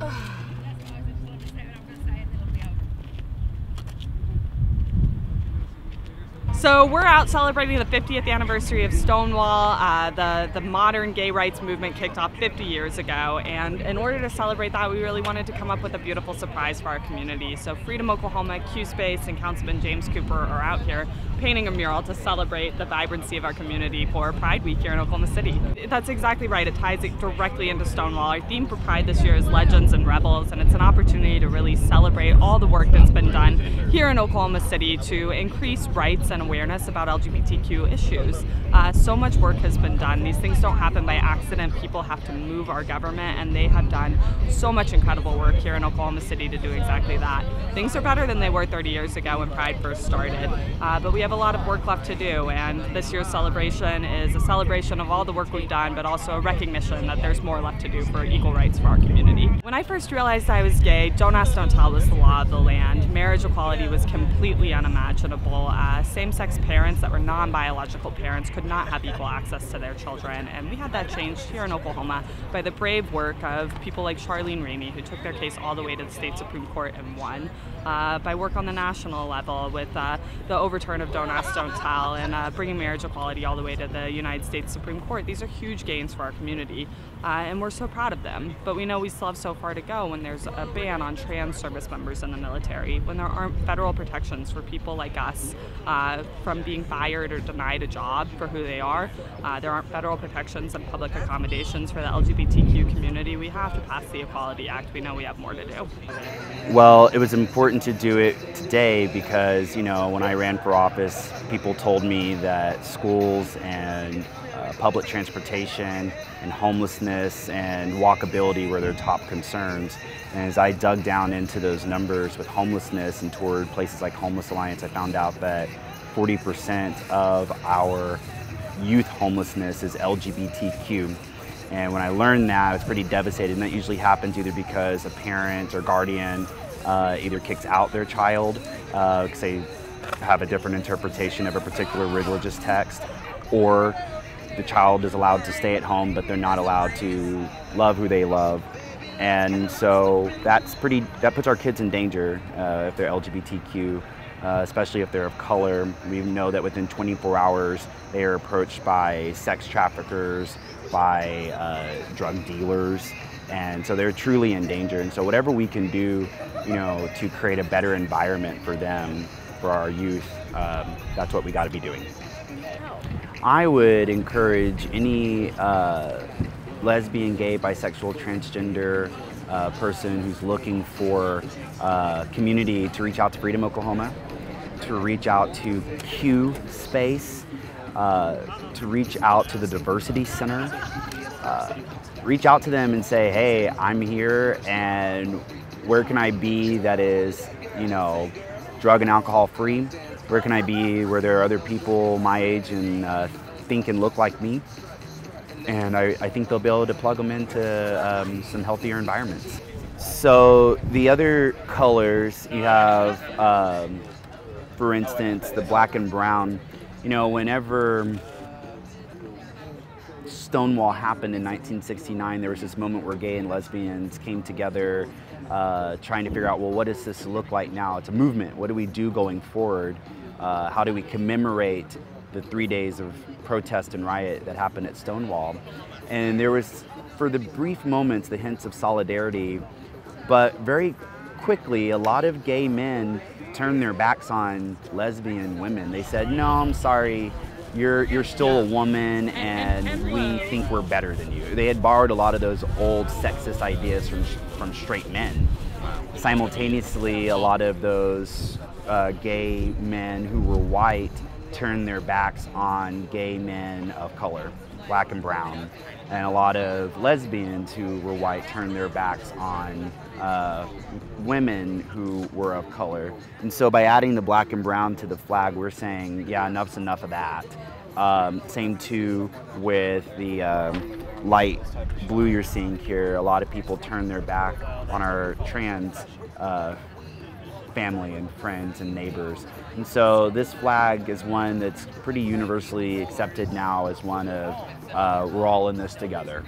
啊 So we're out celebrating the 50th anniversary of Stonewall. Uh, the, the modern gay rights movement kicked off 50 years ago, and in order to celebrate that, we really wanted to come up with a beautiful surprise for our community. So Freedom Oklahoma, Q Space, and Councilman James Cooper are out here painting a mural to celebrate the vibrancy of our community for Pride Week here in Oklahoma City. That's exactly right. It ties it directly into Stonewall. Our theme for Pride this year is Legends and Rebels, and it's an opportunity to really celebrate all the work that's been done here in Oklahoma City to increase rights and awareness about LGBTQ issues. Uh, so much work has been done. These things don't happen by accident. People have to move our government, and they have done so much incredible work here in Oklahoma City to do exactly that. Things are better than they were 30 years ago when Pride first started, uh, but we have a lot of work left to do, and this year's celebration is a celebration of all the work we've done, but also a recognition that there's more left to do for equal rights for our community. When I first realized I was gay, don't ask, don't tell was the law of the land. Marriage equality was completely unimaginable. Uh, same-sex parents that were non-biological parents could not have equal access to their children, and we had that changed here in Oklahoma by the brave work of people like Charlene Ramey, who took their case all the way to the state Supreme Court and won, uh, by work on the national level with uh, the overturn of don't Ask, Don't Tell, and uh, bringing marriage equality all the way to the United States Supreme Court. These are huge gains for our community, uh, and we're so proud of them. But we know we still have so far to go when there's a ban on trans service members in the military, when there aren't federal protections for people like us uh, from being fired or denied a job for who they are. Uh, there aren't federal protections and public accommodations for the LGBTQ community. We have to pass the Equality Act. We know we have more to do. Well, it was important to do it today because, you know, when I ran for office, people told me that schools and uh, public transportation and homelessness and walkability were their top concerns. And as I dug down into those numbers with homelessness and toured places like Homeless Alliance, I found out that 40% of our youth homelessness is LGBTQ. And when I learned that, I was pretty devastated. And that usually happens either because a parent or guardian uh, either kicks out their child because uh, they have a different interpretation of a particular religious text, or the child is allowed to stay at home, but they're not allowed to love who they love. And so that's pretty, that puts our kids in danger uh, if they're LGBTQ, uh, especially if they're of color. We know that within 24 hours, they are approached by sex traffickers, by uh, drug dealers, and so they're truly in danger. And so whatever we can do, you know, to create a better environment for them for our youth, um, that's what we got to be doing. I would encourage any uh, lesbian, gay, bisexual, transgender uh, person who's looking for uh, community to reach out to Freedom Oklahoma, to reach out to Q Space, uh, to reach out to the Diversity Center, uh, reach out to them and say, hey, I'm here and where can I be that is, you know, drug and alcohol free? Where can I be where there are other people my age and uh, think and look like me? And I, I, think they'll be able to plug them into um, some healthier environments. So the other colors you have, um, for instance, the black and brown. You know, whenever Stonewall happened in 1969, there was this moment where gay and lesbians came together uh, trying to figure out, well, what does this look like now? It's a movement. What do we do going forward? Uh, how do we commemorate the three days of protest and riot that happened at Stonewall? And there was, for the brief moments, the hints of solidarity, but very quickly, a lot of gay men turned their backs on lesbian women. They said, no, I'm sorry, you're you're still a woman and we think we're better than you. They had borrowed a lot of those old sexist ideas from from straight men. Simultaneously, a lot of those uh, gay men who were white turned their backs on gay men of color, black and brown, and a lot of lesbians who were white turned their backs on uh, women who were of color. And so by adding the black and brown to the flag, we're saying, yeah, enough's enough of that. Um, same too with the um, light blue you're seeing here. A lot of people turn their back on our trans uh, family and friends and neighbors. And so this flag is one that's pretty universally accepted now as one of uh, we're all in this together.